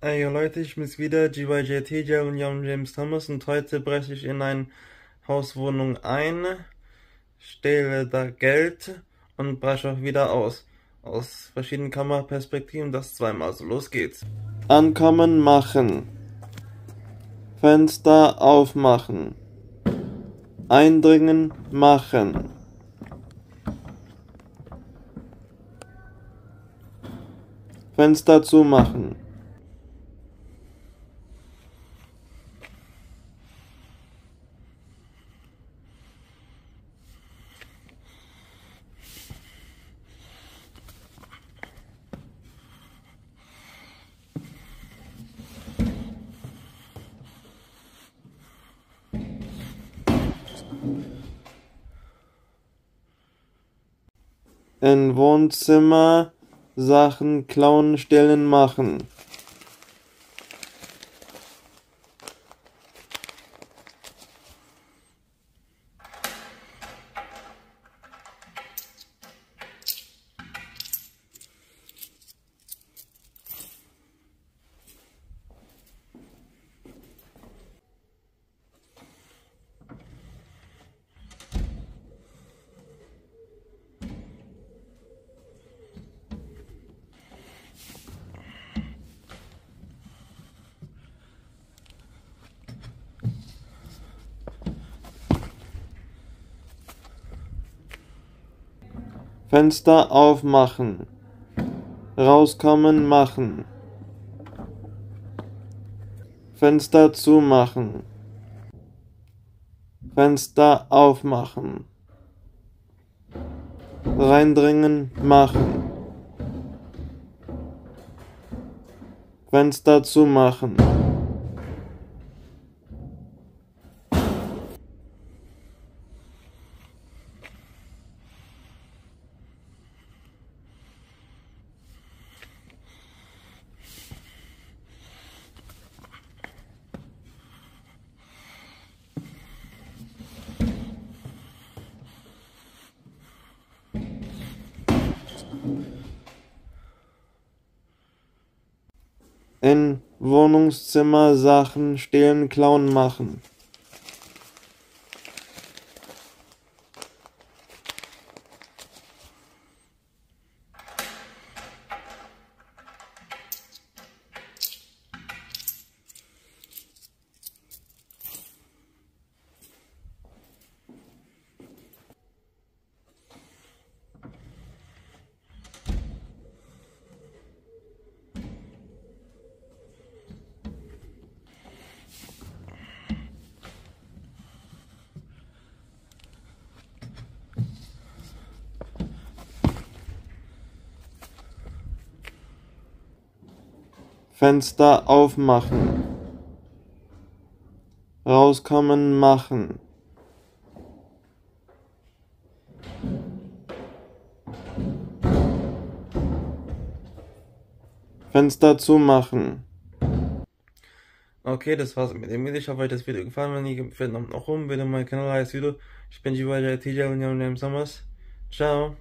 Ey yo Leute, ich bin's wieder, GYJT, und Young James Thomas und heute breche ich in eine Hauswohnung ein, stehle da Geld und breche auch wieder aus. Aus verschiedenen Kameraperspektiven, das zweimal, so los geht's. Ankommen machen. Fenster aufmachen. Eindringen machen. Fenster zumachen. In Wohnzimmer Sachen klauen, stellen, machen. Fenster aufmachen. Rauskommen machen. Fenster zumachen. Fenster aufmachen. Reindringen machen. Fenster zumachen. In Wohnungszimmer Sachen stehlen, klauen, machen. Fenster aufmachen. Rauskommen machen. Fenster zumachen. Okay, das war's mit dem Video. Ich hoffe, euch das Video gefallen. Wenn ihr gefällt, noch rum. Wenn ihr meinen Kanal heißt Video. Ich bin GYJ TJ und James Summers. Ciao.